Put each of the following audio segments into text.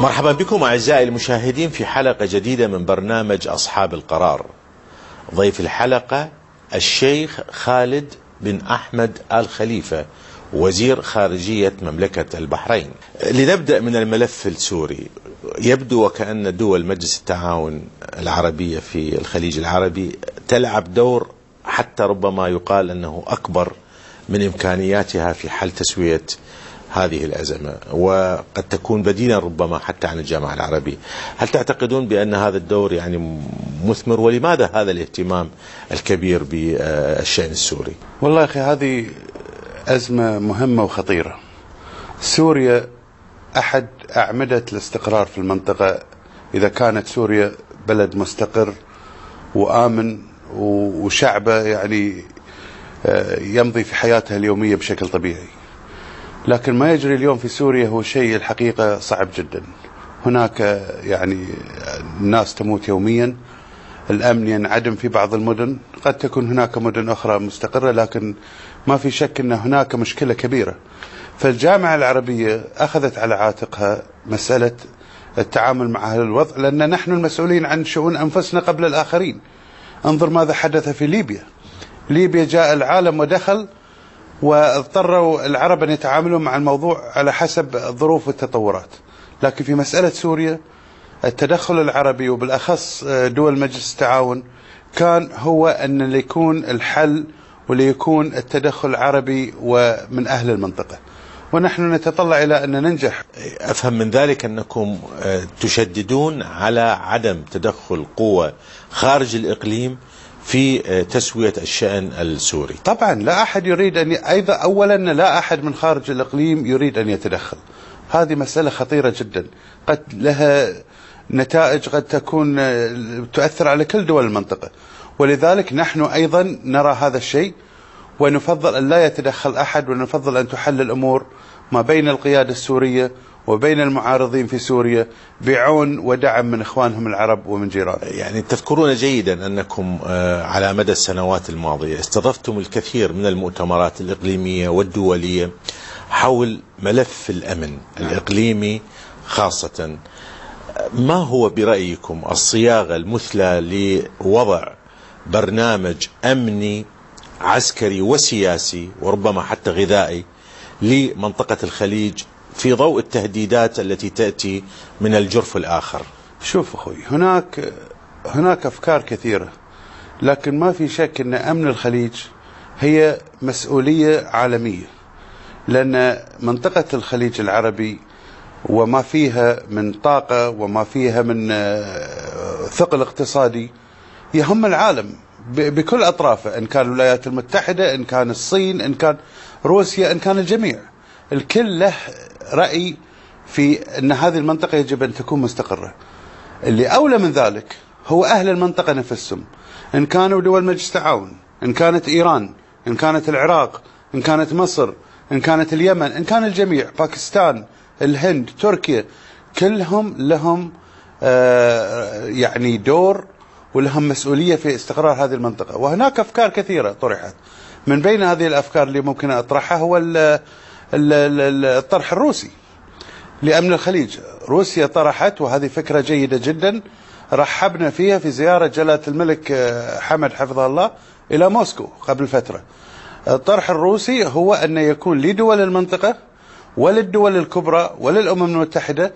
مرحبا بكم أعزائي المشاهدين في حلقة جديدة من برنامج أصحاب القرار. ضيف الحلقة الشيخ خالد بن أحمد ال خليفه وزير خارجية مملكة البحرين. لنبدأ من الملف السوري. يبدو وكأن دول مجلس التعاون العربية في الخليج العربي تلعب دور حتى ربما يقال أنه أكبر من إمكانياتها في حل تسوية هذه الأزمة وقد تكون بديلا ربما حتى عن الجامعة العربية. هل تعتقدون بأن هذا الدور يعني مثمر؟ ولماذا هذا الاهتمام الكبير بالشأن السوري؟ والله أخي هذه أزمة مهمة وخطيرة. سوريا أحد أعمدة الاستقرار في المنطقة. إذا كانت سوريا بلد مستقر وآمن وشعبه يعني يمضي في حياته اليومية بشكل طبيعي. لكن ما يجري اليوم في سوريا هو شيء الحقيقة صعب جدا. هناك يعني الناس تموت يوميا. الأمن ينعدم في بعض المدن. قد تكون هناك مدن أخرى مستقرة لكن ما في شك أن هناك مشكلة كبيرة. فالجامعة العربية أخذت على عاتقها مسألة التعامل مع هذا الوضع لأن نحن المسؤولين عن شؤون أنفسنا قبل الآخرين. انظر ماذا حدث في ليبيا. ليبيا جاء العالم ودخل واضطروا العرب أن يتعاملوا مع الموضوع على حسب الظروف والتطورات لكن في مسألة سوريا التدخل العربي وبالأخص دول مجلس التعاون كان هو أن اللي يكون الحل وليكون التدخل العربي ومن أهل المنطقة. ونحن نتطلع إلى أن ننجح. أفهم من ذلك أنكم تشددون على عدم تدخل قوة خارج الإقليم في تسوية الشأن السوري. طبعا لا أحد يريد أن. أيضا أولا لا أحد من خارج الإقليم يريد أن يتدخل. هذه مسألة خطيرة جدا. قد لها نتائج قد تكون تؤثر على كل دول المنطقة. ولذلك نحن أيضا نرى هذا الشيء ونفضل أن لا يتدخل أحد ونفضل أن تحل الأمور ما بين القيادة السورية وبين المعارضين في سوريا بعون ودعم من إخوانهم العرب ومن جيرانهم. يعني تذكرون جيدا أنكم على مدى السنوات الماضية استضفتم الكثير من المؤتمرات الإقليمية والدولية حول ملف الأمن الإقليمي خاصة. ما هو برأيكم الصياغة المثلى لوضع برنامج أمني عسكري وسياسي وربما حتى غذائي لمنطقة الخليج في ضوء التهديدات التي تأتي من الجرف الآخر. شوف أخوي هناك هناك أفكار كثيرة لكن ما في شك أن أمن الخليج هي مسؤولية عالمية لأن منطقة الخليج العربي وما فيها من طاقة وما فيها من ثقل اقتصادي يهم العالم بكل أطرافه إن كان الولايات المتحدة إن كان الصين إن كان روسيا إن كان الجميع. الكل له رأي في أن هذه المنطقة يجب أن تكون مستقرة. اللي أولى من ذلك هو أهل المنطقة نفسهم. إن كانوا دول مجلس تعاون إن كانت إيران إن كانت العراق إن كانت مصر إن كانت اليمن إن كان الجميع باكستان الهند تركيا كلهم لهم آه يعني دور ولهم مسؤولية في استقرار هذه المنطقة. وهناك أفكار كثيرة طرحت. من بين هذه الأفكار اللي ممكن أطرحها هو الطرح الروسي لأمن الخليج. روسيا طرحت وهذه فكرة جيدة جدا رحبنا فيها في زيارة جلالة الملك حمد حفظه الله إلى موسكو قبل فترة. الطرح الروسي هو أن يكون لدول المنطقة وللدول الكبرى وللأمم المتحدة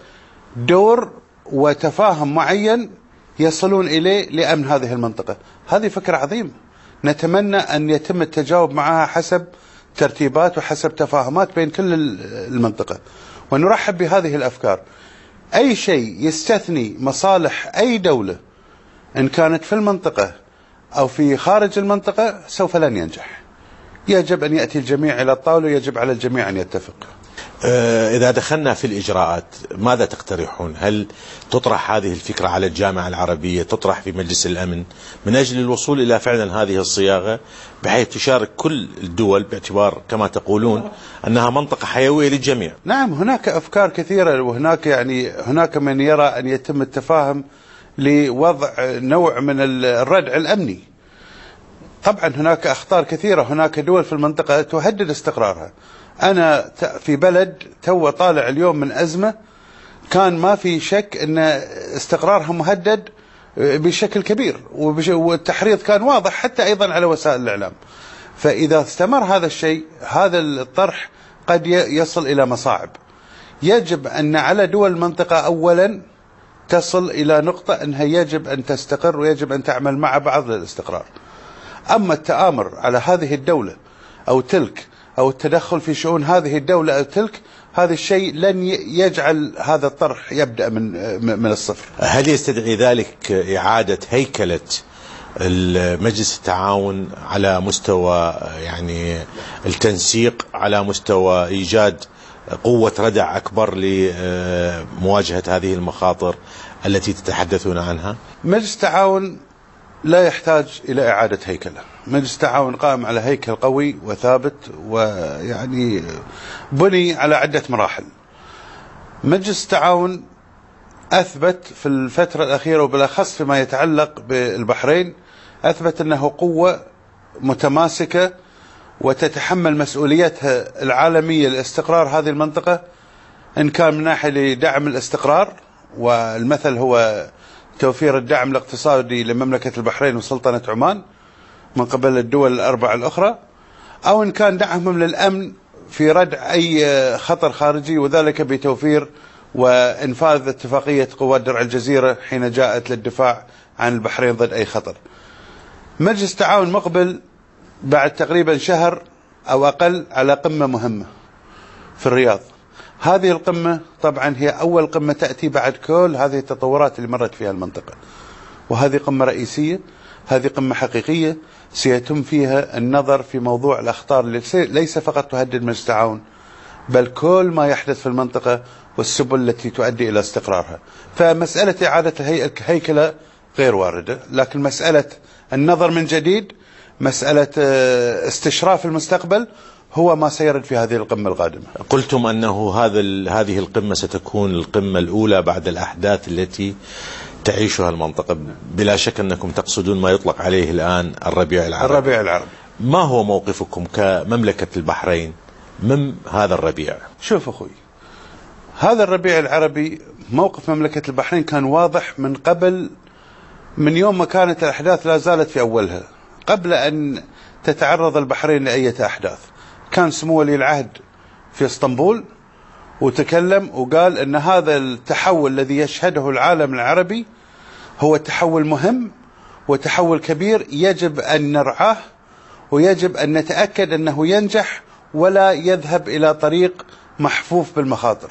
دور وتفاهم معين يصلون إليه لأمن هذه المنطقة. هذه فكرة عظيمة. نتمنى أن يتم التجاوب معها حسب ترتيبات وحسب تفاهمات بين كل المنطقة. ونرحب بهذه الأفكار. أي شيء يستثني مصالح أي دولة إن كانت في المنطقة أو في خارج المنطقة سوف لن ينجح. يجب أن يأتي الجميع إلى الطاولة يجب على الجميع أن يتفق. إذا دخلنا في الإجراءات ماذا تقترحون؟ هل تطرح هذه الفكرة على الجامعة العربية؟ تطرح في مجلس الأمن؟ من أجل الوصول إلى فعلا هذه الصياغة بحيث تشارك كل الدول باعتبار كما تقولون أنها منطقة حيوية للجميع. نعم هناك أفكار كثيرة وهناك يعني هناك من يرى أن يتم التفاهم لوضع نوع من الردع الأمني. طبعا هناك أخطار كثيرة هناك دول في المنطقة تهدد استقرارها. أنا في بلد تو طالع اليوم من أزمة كان ما في شك إن استقرارها مهدد بشكل كبير والتحريض كان واضح حتى أيضا على وسائل الإعلام. فإذا استمر هذا الشيء هذا الطرح قد يصل إلى مصاعب. يجب أن على دول المنطقة اولا تصل إلى نقطة إنها يجب أن تستقر ويجب أن تعمل مع بعض للاستقرار. أما التآمر على هذه الدولة أو تلك أو التدخل في شؤون هذه الدولة أو تلك هذا الشيء لن يجعل هذا الطرح يبدأ من من الصفر. هل يستدعي ذلك إعادة هيكلة مجلس التعاون على مستوى يعني التنسيق على مستوى إيجاد قوة ردع أكبر لمواجهة هذه المخاطر التي تتحدثون عنها؟ مجلس التعاون لا يحتاج إلى إعادة هيكله، مجلس التعاون قائم على هيكل قوي وثابت ويعني بني على عدة مراحل. مجلس التعاون أثبت في الفترة الأخيرة وبالأخص فيما يتعلق بالبحرين أثبت أنه قوة متماسكة وتتحمل مسؤوليتها العالمية لاستقرار هذه المنطقة إن كان من ناحية لدعم الاستقرار والمثل هو توفير الدعم الاقتصادي لمملكة البحرين وسلطنة عمان من قبل الدول الأربع الأخرى أو إن كان دعمهم للأمن في ردع أي خطر خارجي وذلك بتوفير وإنفاذ اتفاقية قوات درع الجزيرة حين جاءت للدفاع عن البحرين ضد أي خطر. مجلس التعاون مقبل بعد تقريبا شهر أو أقل على قمة مهمة في الرياض. هذه القمة طبعا هي أول قمة تأتي بعد كل هذه التطورات اللي مرت فيها المنطقة. وهذه قمة رئيسية، هذه قمة حقيقية سيتم فيها النظر في موضوع الأخطار اللي ليس فقط تهدد مجلس التعاون بل كل ما يحدث في المنطقة والسبل التي تؤدي إلى استقرارها. فمسألة إعادة الهيكلة غير واردة، لكن مسألة النظر من جديد مسألة آه، استشراف المستقبل هو ما سيرد في هذه القمة القادمة. قلتم أنه هذا هذه القمة ستكون القمة الأولى بعد الأحداث التي تعيشها المنطقة بلا شك أنكم تقصدون ما يطلق عليه الآن الربيع العربي الربيع العربي. ما هو موقفكم كمملكة البحرين من هذا الربيع شوف أخوي هذا الربيع العربي موقف مملكة البحرين كان واضح من قبل من يوم ما كانت الأحداث لا زالت في أولها قبل أن تتعرض البحرين لأية أحداث كان سمو ولي العهد في اسطنبول وتكلم وقال أن هذا التحول الذي يشهده العالم العربي هو تحول مهم وتحول كبير يجب أن نرعاه ويجب أن نتأكد أنه ينجح ولا يذهب إلى طريق محفوف بالمخاطر.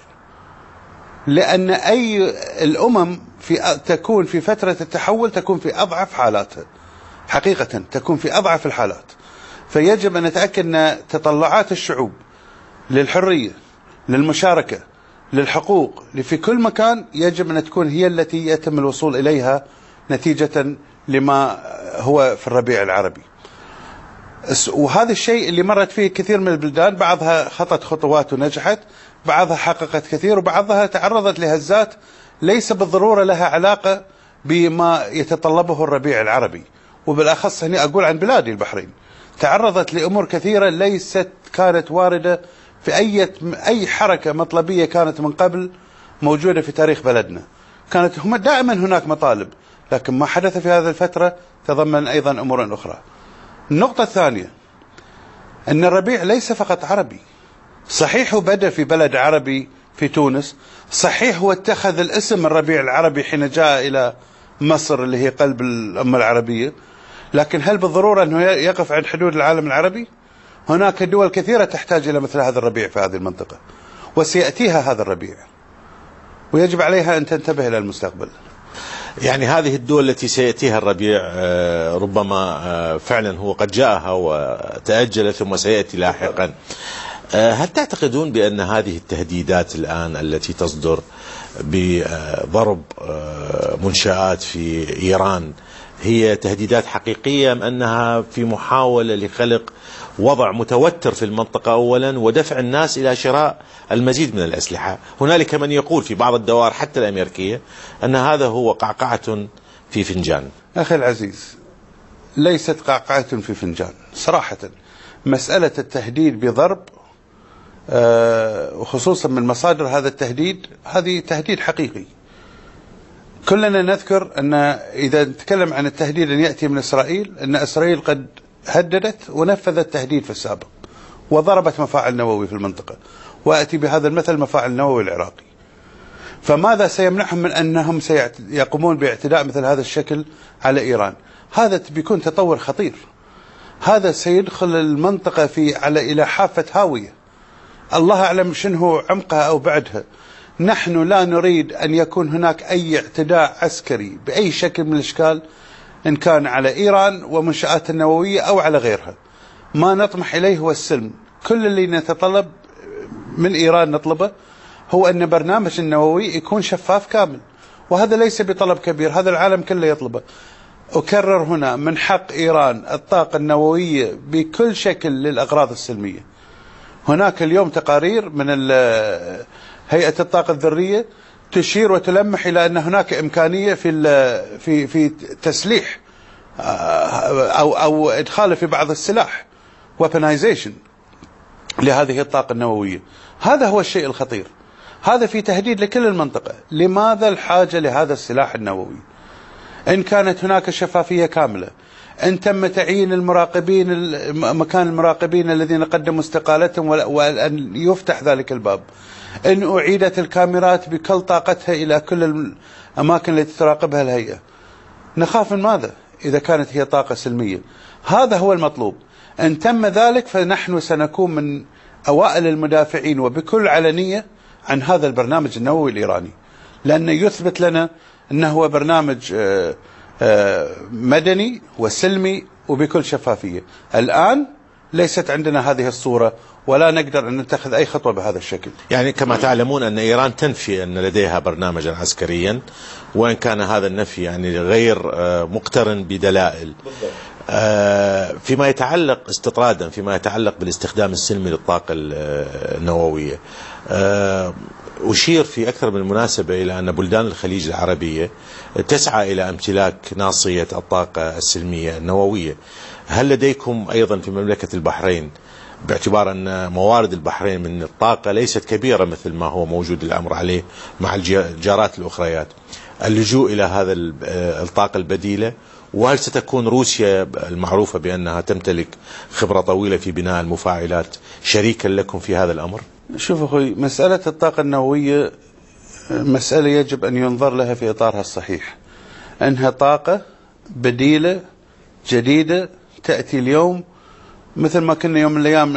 لأن أي الأمم في تكون في فترة التحول تكون في أضعف حالاتها حقيقة تكون في أضعف الحالات. فيجب أن نتأكد أن تطلعات الشعوب للحرية للمشاركة للحقوق في كل مكان يجب أن تكون هي التي يتم الوصول إليها نتيجة لما هو في الربيع العربي. وهذا الشيء اللي مرت فيه كثير من البلدان بعضها خطت خطوات ونجحت بعضها حققت كثير وبعضها تعرضت لهزات ليس بالضرورة لها علاقة بما يتطلبه الربيع العربي. وبالأخص هنا أقول عن بلادي البحرين. تعرضت لأمور كثيرة ليست كانت واردة في أي أي حركة مطلبية كانت من قبل موجودة في تاريخ بلدنا. كانت هم دائما هناك مطالب لكن ما حدث في هذه الفترة تضمن أيضا أمور أخرى. النقطة الثانية أن الربيع ليس فقط عربي. صحيح بدأ في بلد عربي في تونس. صحيح هو اتخذ الاسم الربيع العربي حين جاء إلى مصر اللي هي قلب الأمة العربية. لكن هل بالضرورة أنه يقف عند حدود العالم العربي؟ هناك دول كثيرة تحتاج إلى مثل هذا الربيع في هذه المنطقة وسيأتيها هذا الربيع ويجب عليها أن تنتبه إلى المستقبل. يعني هذه الدول التي سيأتيها الربيع آه، ربما آه، فعلا هو قد جاءها وتأجل ثم سيأتي لاحقا. آه، هل تعتقدون بأن هذه التهديدات الآن التي تصدر بضرب منشآت في إيران هي تهديدات حقيقية أم أنها في محاولة لخلق وضع متوتر في المنطقة أولا ودفع الناس إلى شراء المزيد من الأسلحة؟ هنالك من يقول في بعض الدوائر حتى الأمريكية أن هذا هو قعقعة في فنجان. أخي العزيز ليست قعقعة في فنجان. صراحة مسألة التهديد بضرب آه، وخصوصا من مصادر هذا التهديد هذه تهديد حقيقي. كلنا نذكر أن إذا نتكلم عن التهديد أن يأتي من إسرائيل أن إسرائيل قد هددت ونفذت تهديد في السابق وضربت مفاعل نووي في المنطقة. وأتي بهذا المثل مفاعل نووي العراقي. فماذا سيمنعهم من أنهم سيقومون باعتداء مثل هذا الشكل على إيران؟ هذا بيكون تطور خطير. هذا سيدخل المنطقة في على إلى حافة هاوية. الله أعلم شنو عمقها أو بعدها. نحن لا نريد أن يكون هناك أي اعتداء عسكري بأي شكل من الأشكال إن كان على إيران ومنشآت النووية أو على غيرها. ما نطمح إليه هو السلم. كل اللي نتطلب من إيران نطلبه هو أن برنامج النووي يكون شفاف كامل. وهذا ليس بطلب كبير هذا العالم كله يطلبه. أكرر هنا من حق إيران الطاقة النووية بكل شكل للأغراض السلمية. هناك اليوم تقارير من هيئة الطاقة الذرية تشير وتلمح إلى أن هناك إمكانية في في في تسليح آه، أو أو إدخاله في بعض السلاح weaponization لهذه الطاقة النووية. هذا هو الشيء الخطير. هذا في تهديد لكل المنطقة. لماذا الحاجة لهذا السلاح النووي؟ إن كانت هناك شفافية كاملة إن تم تعيين المراقبين مكان المراقبين الذين قدموا استقالتهم وأن يفتح ذلك الباب. إن أعيدت الكاميرات بكل طاقتها إلى كل الأماكن التي تراقبها الهيئة. نخاف من ماذا؟ إذا كانت هي طاقة سلمية. هذا هو المطلوب. إن تم ذلك فنحن سنكون من أوائل المدافعين وبكل علنية عن هذا البرنامج النووي الإيراني. لأنه يثبت لنا أنه هو برنامج آه، آه، مدني وسلمي وبكل شفافية. الآن ليست عندنا هذه الصورة ولا نقدر أن نتخذ أي خطوة بهذا الشكل. يعني كما تعلمون أن إيران تنفي أن لديها برنامجا عسكريا وإن كان هذا النفي يعني غير آه، مقترن بدلائل. فيما يتعلق استطرادا فيما يتعلق بالاستخدام السلمي للطاقة النووية. أشير في أكثر من مناسبة إلى أن بلدان الخليج العربية تسعى إلى امتلاك ناصية الطاقة السلمية النووية. هل لديكم أيضا في مملكة البحرين باعتبار أن موارد البحرين من الطاقة ليست كبيرة مثل ما هو موجود الأمر عليه مع الجارات الأخريات اللجوء إلى هذا الطاقة البديلة وهل ستكون روسيا المعروفة بأنها تمتلك خبرة طويلة في بناء المفاعلات شريكا لكم في هذا الأمر؟ شوف أخوي مسألة الطاقة النووية مسألة يجب أن ينظر لها في إطارها الصحيح أنها طاقة بديلة جديدة تأتي اليوم مثل ما كنا يوم من الأيام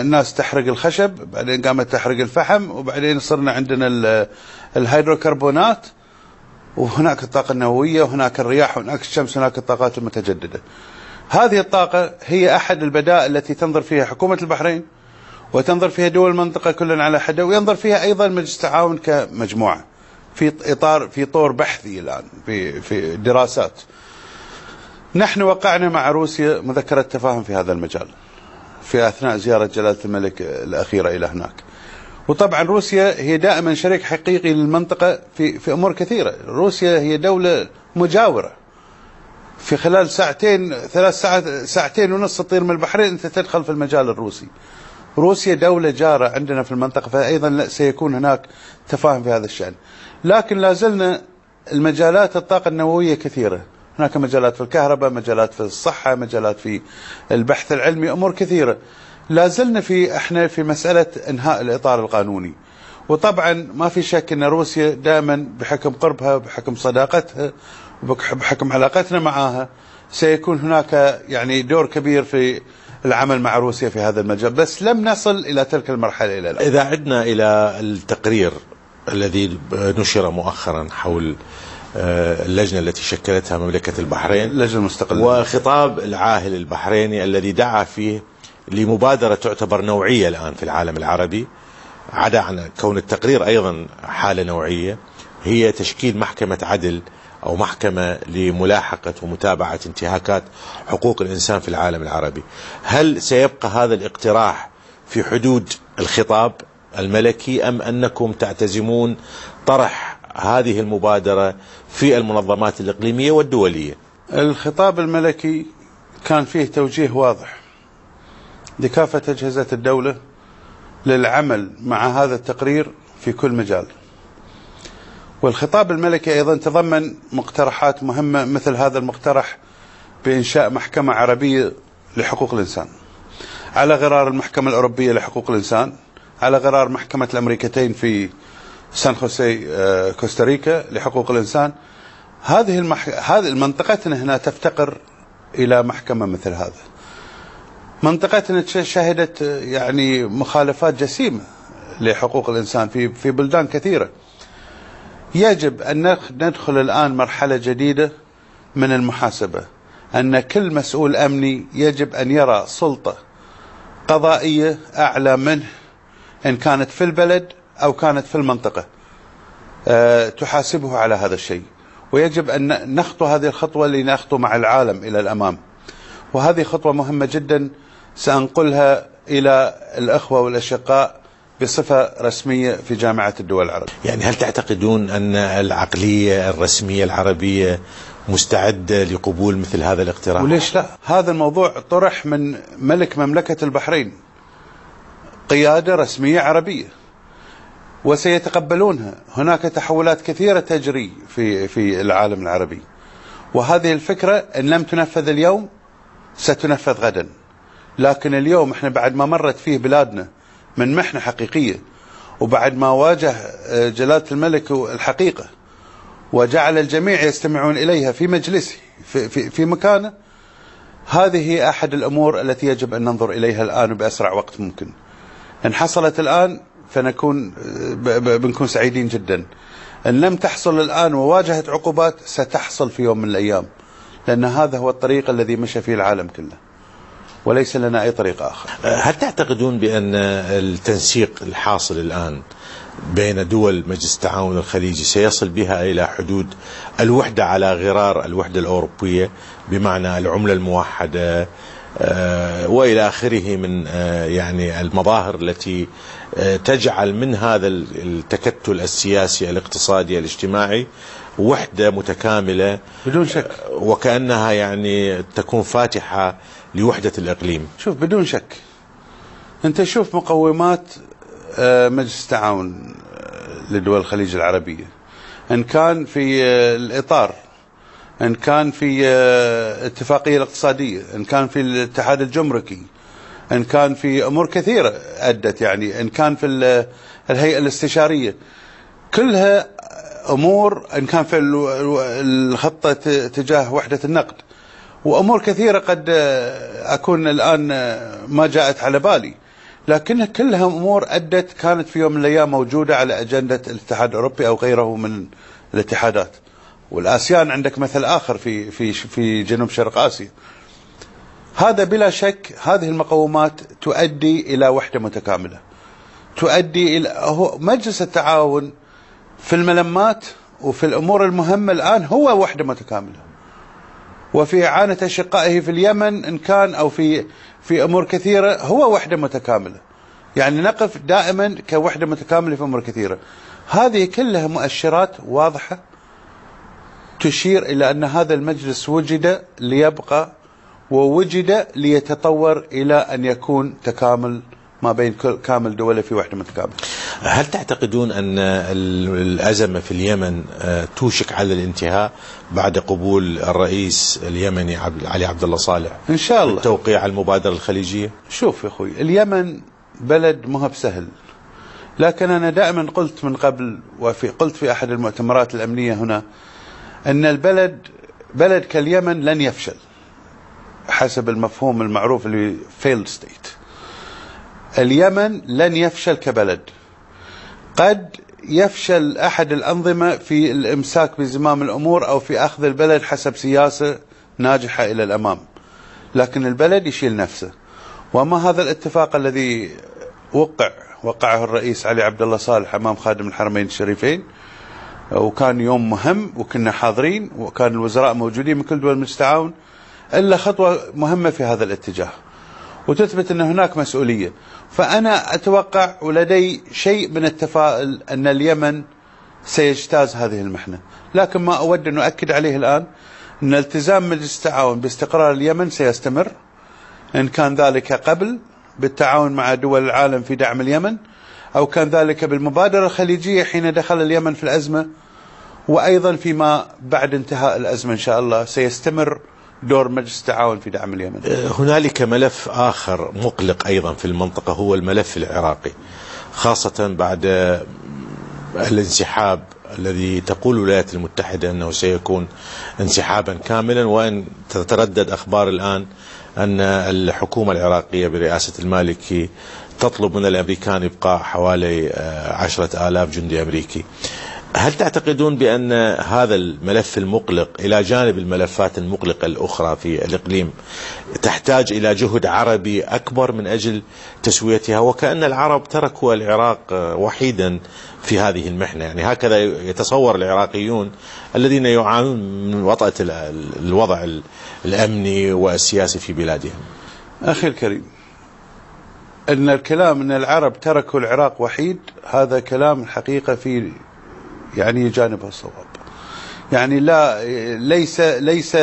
الناس تحرق الخشب بعدين قامت تحرق الفحم وبعدين صرنا عندنا الهيدروكربونات وهناك الطاقة النووية وهناك الرياح وهناك الشمس وهناك الطاقات المتجددة. هذه الطاقة هي أحد البدائل التي تنظر فيها حكومة البحرين وتنظر فيها دول المنطقة كلها على حدة وينظر فيها أيضا مجلس التعاون كمجموعة. في إطار في طور بحثي الآن في في دراسات. نحن وقعنا مع روسيا مذكرة تفاهم في هذا المجال في أثناء زيارة جلالة الملك الأخيرة إلى هناك. وطبعا روسيا هي دائما شريك حقيقي للمنطقة في في أمور كثيرة. روسيا هي دولة مجاورة. في خلال ساعتين ثلاث ساعات ساعتين ونص تطير من البحرين أنت تدخل في المجال الروسي. روسيا دولة جارة عندنا في المنطقة فأيضا سيكون هناك تفاهم في هذا الشأن. لكن لا زلنا المجالات الطاقة النووية كثيرة. هناك مجالات في الكهرباء مجالات في الصحة مجالات في البحث العلمي أمور كثيرة. لا زلنا في إحنا في مسألة إنهاء الإطار القانوني. وطبعا ما في شك إن روسيا دائما بحكم قربها بحكم صداقتها بحكم علاقتنا معها سيكون هناك يعني دور كبير في العمل مع روسيا في هذا المجال. بس لم نصل إلى تلك المرحلة إلى الآن. إذا عدنا إلى التقرير الذي نشر مؤخرا حول اللجنة التي شكلتها مملكة البحرين اللجنة المستقلة. وخطاب العاهل البحريني الذي دعا فيه لمبادرة تعتبر نوعية الآن في العالم العربي عدا عن كون التقرير أيضا حالة نوعية هي تشكيل محكمة عدل أو محكمة لملاحقة ومتابعة انتهاكات حقوق الإنسان في العالم العربي. هل سيبقى هذا الاقتراح في حدود الخطاب الملكي أم أنكم تعتزمون طرح هذه المبادرة في المنظمات الإقليمية والدولية. الخطاب الملكي كان فيه توجيه واضح. لكافة أجهزة الدولة للعمل مع هذا التقرير في كل مجال. والخطاب الملكي أيضا تضمن مقترحات مهمة مثل هذا المقترح بإنشاء محكمة عربية لحقوق الإنسان. على غرار المحكمة الأوروبية لحقوق الإنسان على غرار محكمة الأمريكتين في سان خوسي آه، كوستاريكا لحقوق الإنسان. هذه المح... هذه منطقتنا هنا تفتقر إلى محكمة مثل هذا. منطقتنا شهدت آه، يعني مخالفات جسيمة لحقوق الإنسان في في بلدان كثيرة. يجب أن ندخل الآن مرحلة جديدة من المحاسبة. أن كل مسؤول أمني يجب أن يرى سلطة قضائية أعلى منه إن كانت في البلد أو كانت في المنطقة أه تحاسبه على هذا الشيء. ويجب أن نخطو هذه الخطوة لنخطو مع العالم إلى الأمام. وهذه خطوة مهمة جدا سأنقلها إلى الأخوة والأشقاء بصفة رسمية في جامعة الدول العربية. يعني هل تعتقدون أن العقلية الرسمية العربية مستعدة لقبول مثل هذا الاقتراح؟ وليش لا؟ هذا الموضوع طرح من ملك مملكة البحرين قيادة رسمية عربية. وسيتقبلونها. هناك تحولات كثيرة تجري في في العالم العربي. وهذه الفكرة إن لم تنفذ اليوم ستنفذ غدا. لكن اليوم إحنا بعد ما مرت فيه بلادنا من محنة حقيقية وبعد ما واجه آه، جلالة الملك الحقيقة وجعل الجميع يستمعون إليها في مجلسه في, في, في مكانه هذه أحد الأمور التي يجب أن ننظر إليها الآن بأسرع وقت ممكن. إن حصلت الآن فنكون بنكون سعيدين جدا. إن لم تحصل الآن وواجهت عقوبات ستحصل في يوم من الأيام. لأن هذا هو الطريق الذي مشى فيه العالم كله. وليس لنا أي طريق آخر. هل تعتقدون بأن التنسيق الحاصل الآن بين دول مجلس التعاون الخليجي سيصل بها إلى حدود الوحدة على غرار الوحدة الأوروبية بمعنى العملة الموحدة وإلى آخره من آه، يعني المظاهر التي آه، تجعل من هذا التكتل السياسي الاقتصادي الاجتماعي وحدة متكاملة بدون شك. وكأنها يعني تكون فاتحة لوحدة الإقليم. شوف بدون شك. أنت شوف مقومات آه، مجلس التعاون آه، لدول الخليج العربية. إن كان في آه، الإطار إن كان في الاتفاقية الاقتصادية إن كان في الاتحاد الجمركي إن كان في أمور كثيرة أدت يعني إن كان في الهيئة الاستشارية. كلها أمور إن كان في الخطة تجاه وحدة النقد. وأمور كثيرة قد أكون الآن ما جاءت على بالي. لكنها كلها أمور أدت كانت في يوم من الأيام موجودة على أجندة الاتحاد الأوروبي أو غيره من الاتحادات. والآسيان عندك مثل آخر في في في جنوب شرق آسيا. هذا بلا شك هذه المقومات تؤدي إلى وحدة متكاملة. تؤدي إلى هو مجلس التعاون في الملمات وفي الأمور المهمة الآن هو وحدة متكاملة. وفي إعانة أشقائه في اليمن إن كان أو في في أمور كثيرة هو وحدة متكاملة. يعني نقف دائما كوحدة متكاملة في أمور كثيرة. هذه كلها مؤشرات واضحة تشير إلى أن هذا المجلس وجد ليبقى ووجد ليتطور إلى أن يكون تكامل ما بين كامل دولة في وحدة متكاملة. هل تعتقدون أن الأزمة في اليمن آه، توشك على الانتهاء بعد قبول الرئيس اليمني علي عبد الله صالح إن شاء الله. التوقيع على المبادرة الخليجية؟ شوف يا أخوي اليمن بلد مو بسهل لكن أنا دائما قلت من قبل وفي قلت في أحد المؤتمرات الأمنية هنا أن البلد بلد كاليمن لن يفشل حسب المفهوم المعروف اللي failed state. اليمن لن يفشل كبلد. قد يفشل أحد الأنظمة في الإمساك بزمام الأمور أو في أخذ البلد حسب سياسة ناجحة إلى الأمام. لكن البلد يشيل نفسه. وما هذا الاتفاق الذي وقع وقعه الرئيس علي عبد الله صالح أمام خادم الحرمين الشريفين وكان يوم مهم وكنا حاضرين وكان الوزراء موجودين من كل دول المستعاون إلا خطوة مهمة في هذا الاتجاه. وتثبت أن هناك مسؤولية. فأنا أتوقع ولدي شيء من التفاؤل أن اليمن سيجتاز هذه المحنة. لكن ما أود أن أؤكد عليه الآن أن التزام مجلس التعاون باستقرار اليمن سيستمر إن كان ذلك قبل بالتعاون مع دول العالم في دعم اليمن. أو كان ذلك بالمبادرة الخليجية حين دخل اليمن في الأزمة وأيضا فيما بعد انتهاء الأزمة إن شاء الله سيستمر دور مجلس التعاون في دعم اليمن. هنالك ملف آخر مقلق أيضا في المنطقة هو الملف العراقي خاصة بعد الانسحاب الذي تقول الولايات المتحدة أنه سيكون انسحابا كاملا وأن تتردد أخبار الآن أن الحكومة العراقية برئاسة المالكي تطلب من الأمريكان إبقاء حوالي عشرة آلاف جندي أمريكي. هل تعتقدون بأن هذا الملف المقلق إلى جانب الملفات المقلقة الأخرى في الإقليم تحتاج إلى جهد عربي أكبر من أجل تسويتها؟ وكأن العرب تركوا العراق وحيدا في هذه المحنة. يعني هكذا يتصور العراقيون الذين يعانون من وطأة الوضع الأمني والسياسي في بلادهم. أخي الكريم أن الكلام أن العرب تركوا العراق وحيد هذا كلام الحقيقة في يعني جانبه الصواب. يعني لا ليس ليس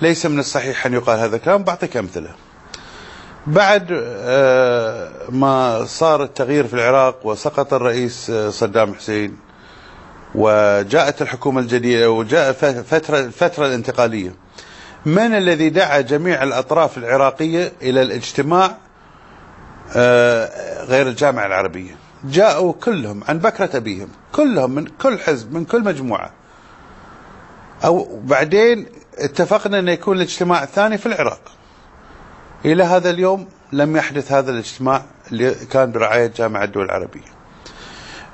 ليس من الصحيح أن يقال هذا الكلام. بعطيك أمثلة. بعد آه، ما صار التغيير في العراق وسقط الرئيس آه، صدام حسين وجاءت الحكومة الجديدة وجاء فترة الفترة الانتقالية من الذي دعا جميع الأطراف العراقية إلى الاجتماع؟ غير الجامعة العربية. جاءوا كلهم عن بكرة أبيهم كلهم من كل حزب من كل مجموعة. أو بعدين اتفقنا أن يكون الاجتماع الثاني في العراق. إلى هذا اليوم لم يحدث هذا الاجتماع اللي كان برعاية جامعة الدول العربية.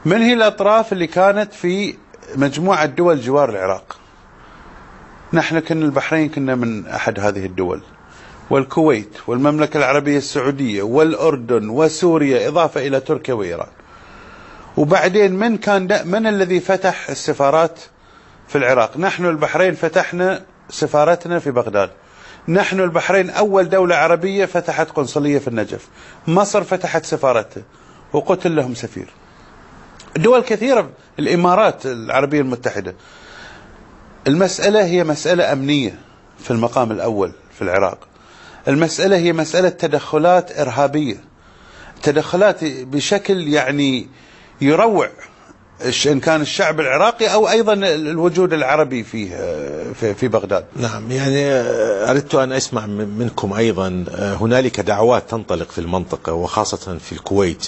من هي الأطراف اللي كانت في مجموعة دول جوار العراق؟ نحن كنا البحرين كنا من أحد هذه الدول. والكويت والمملكة العربية السعودية والأردن وسوريا إضافة إلى تركيا وإيران. وبعدين من كان من الذي فتح السفارات في العراق؟ نحن البحرين فتحنا سفارتنا في بغداد. نحن البحرين أول دولة عربية فتحت قنصلية في النجف. مصر فتحت سفارتها وقتل لهم سفير. دول كثيرة الإمارات العربية المتحدة. المسألة هي مسألة أمنية في المقام الأول في العراق. المسألة هي مسألة تدخلات إرهابية. تدخلات بشكل يعني يروع إن كان الشعب العراقي أو أيضا الوجود العربي فيه في بغداد. نعم يعني أردت أن أسمع منكم أيضا هنالك دعوات تنطلق في المنطقة وخاصة في الكويت.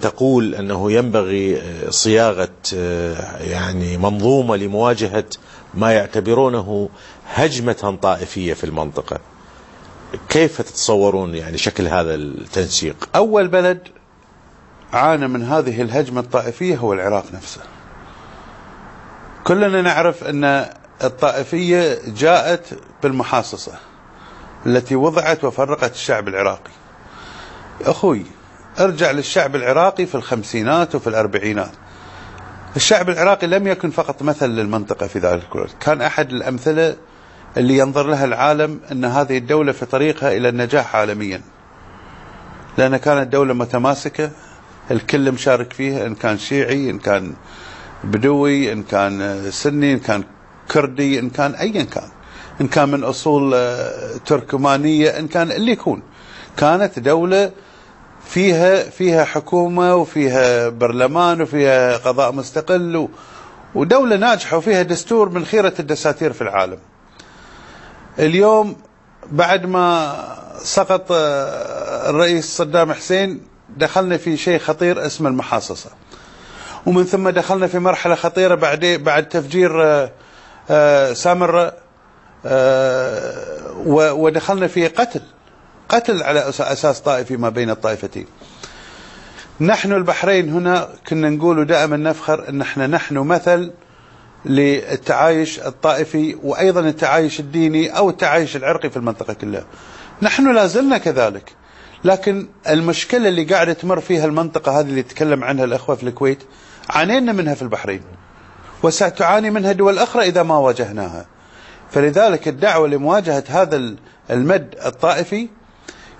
تقول أنه ينبغي صياغة يعني منظومة لمواجهة ما يعتبرونه هجمة طائفية في المنطقة. كيف تتصورون يعني شكل هذا التنسيق؟ أول بلد عانى من هذه الهجمة الطائفية هو العراق نفسه. كلنا نعرف أن الطائفية جاءت بالمحاصصة التي وضعت وفرقت الشعب العراقي. أخوي ارجع للشعب العراقي في الخمسينات وفي الأربعينات. الشعب العراقي لم يكن فقط مثل للمنطقة في ذلك الوقت. كان أحد الأمثلة اللي ينظر لها العالم أن هذه الدولة في طريقها إلى النجاح عالميا. لأنها كانت دولة متماسكة الكل مشارك فيها إن كان شيعي إن كان بدوي إن كان سني إن كان كردي إن كان أيا كان. إن كان من أصول آه، تركمانية إن كان اللي يكون. كانت دولة فيها فيها حكومة وفيها برلمان وفيها قضاء مستقل ودولة ناجحة وفيها دستور من خيرة الدساتير في العالم. اليوم بعد ما سقط آه، الرئيس صدام حسين دخلنا في شيء خطير اسمه المحاصصة. ومن ثم دخلنا في مرحلة خطيرة بعد بعد تفجير آه، آه، سامر ودخلنا في قتل قتل على أساس طائفي ما بين الطائفتين. نحن البحرين هنا كنا نقول دائما نفخر إن إحنا نحن مثل للتعايش الطائفي وأيضا التعايش الديني أو التعايش العرقي في المنطقة كلها. نحن لا زلنا كذلك. لكن المشكلة اللي قاعدة تمر فيها المنطقة هذه اللي تكلم عنها الأخوة في الكويت عانينا منها في البحرين. وستعاني منها دول أخرى إذا ما واجهناها. فلذلك الدعوة لمواجهة هذا المد الطائفي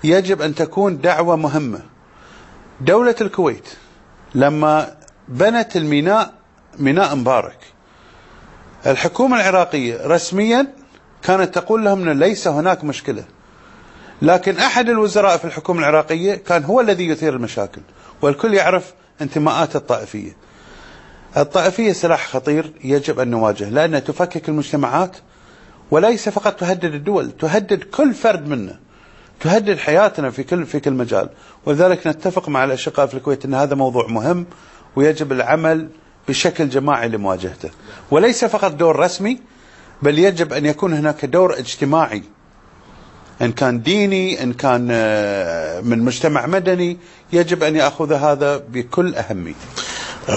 يجب أن تكون دعوة مهمة. دولة الكويت لما بنت الميناء ميناء مبارك الحكومة العراقية رسميا كانت تقول لهم أن ليس هناك مشكلة. لكن أحد الوزراء في الحكومة العراقية كان هو الذي يثير المشاكل والكل يعرف انتماءات الطائفية. الطائفية سلاح خطير يجب أن نواجه لأنها تفكك المجتمعات وليس فقط تهدد الدول تهدد كل فرد منا تهدد حياتنا في كل في كل مجال. ولذلك نتفق مع الأشقاء في الكويت إن هذا موضوع مهم ويجب العمل بشكل جماعي لمواجهته. وليس فقط دور رسمي بل يجب أن يكون هناك دور اجتماعي. إن كان ديني إن كان آه، من مجتمع مدني يجب أن يأخذ هذا بكل اهميه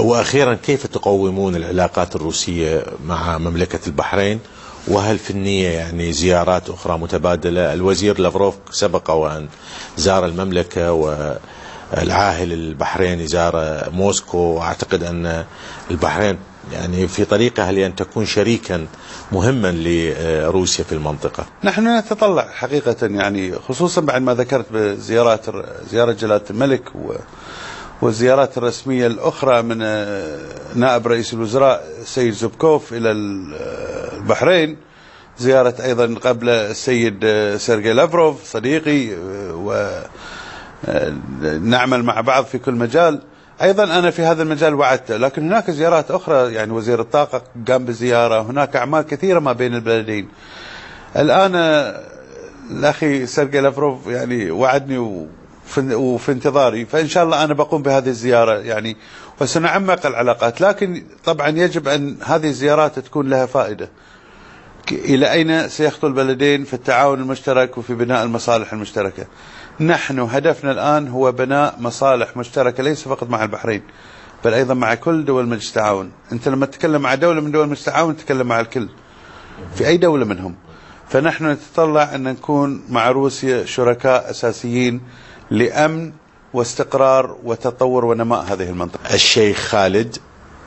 وأخيرا كيف تقومون العلاقات الروسية مع مملكة البحرين؟ وهل في النية يعني زيارات أخرى متبادلة؟ الوزير لافروف سبق وأن زار المملكة والعاهل البحريني زار موسكو وأعتقد أن البحرين يعني في طريقها لأن تكون شريكا مهما لروسيا في المنطقة؟ نحن نتطلع حقيقة يعني خصوصا بعد ما ذكرت بزيارات زيارة جلالة الملك و والزيارات الرسمية الأخرى من نائب رئيس الوزراء سيد زبكوف إلى البحرين. زيارة أيضا قبل السيد سيرجي لافروف صديقي ونعمل مع بعض في كل مجال. أيضا أنا في هذا المجال وعدت لكن هناك زيارات أخرى يعني وزير الطاقة قام بزيارة هناك أعمال كثيرة ما بين البلدين. الآن الأخي سيرجي لافروف يعني وعدني وفي انتظاري فإن شاء الله أنا بقوم بهذه الزيارة يعني وسنعمق العلاقات. لكن طبعا يجب أن هذه الزيارات تكون لها فائدة. إلى أين سيخطو البلدين في التعاون المشترك وفي بناء المصالح المشتركة؟ نحن هدفنا الآن هو بناء مصالح مشتركة ليس فقط مع البحرين بل أيضا مع كل دول مجلس التعاون. أنت لما تتكلم مع دولة من دول مجلس التعاون تتكلم مع الكل في أي دولة منهم. فنحن نتطلع أن نكون مع روسيا شركاء أساسيين لأمن واستقرار وتطور ونماء هذه المنطقة. الشيخ خالد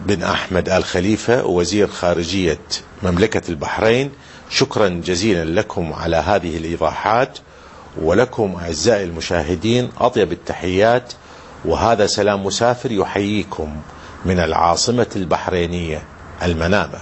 بن أحمد آل خليفة وزير خارجية مملكة البحرين شكرا جزيلا لكم على هذه الإيضاحات. ولكم أعزائي المشاهدين أطيب التحيات وهذا سلام مسافر يحييكم من العاصمة البحرينية المنامة.